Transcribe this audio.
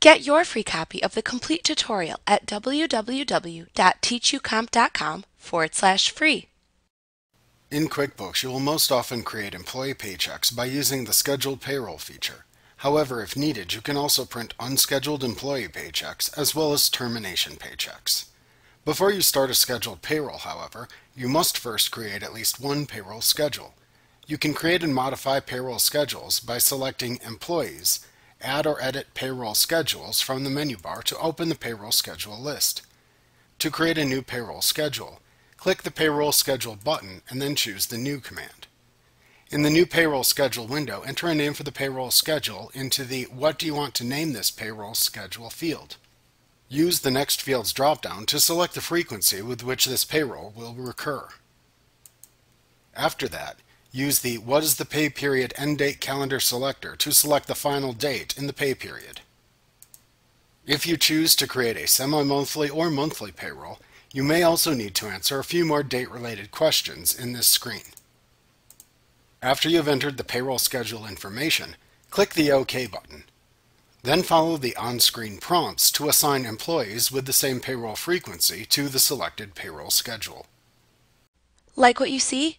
Get your free copy of the complete tutorial at www.teachucomp.com forward slash free. In QuickBooks, you will most often create employee paychecks by using the Scheduled Payroll feature. However, if needed, you can also print unscheduled employee paychecks as well as termination paychecks. Before you start a scheduled payroll, however, you must first create at least one payroll schedule. You can create and modify payroll schedules by selecting Employees, Add or edit payroll schedules from the menu bar to open the payroll schedule list. To create a new payroll schedule, click the Payroll Schedule button and then choose the New command. In the new payroll schedule window, enter a name for the payroll schedule into the What do you want to name this payroll schedule field. Use the Next Fields dropdown to select the frequency with which this payroll will recur. After that, use the What is the pay period end date calendar selector to select the final date in the pay period. If you choose to create a semi-monthly or monthly payroll, you may also need to answer a few more date-related questions in this screen. After you have entered the payroll schedule information, click the OK button. Then follow the on-screen prompts to assign employees with the same payroll frequency to the selected payroll schedule. Like what you see?